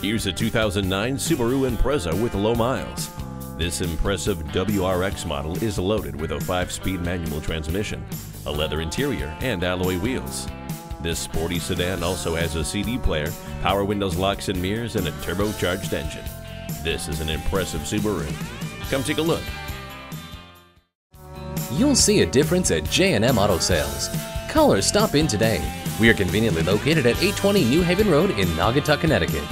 Here's a 2009 Subaru Impreza with low miles. This impressive WRX model is loaded with a 5-speed manual transmission, a leather interior, and alloy wheels. This sporty sedan also has a CD player, power windows locks and mirrors, and a turbocharged engine. This is an impressive Subaru. Come take a look. You'll see a difference at J&M Auto Sales. Call or stop in today. We are conveniently located at 820 New Haven Road in Naugatuck, Connecticut.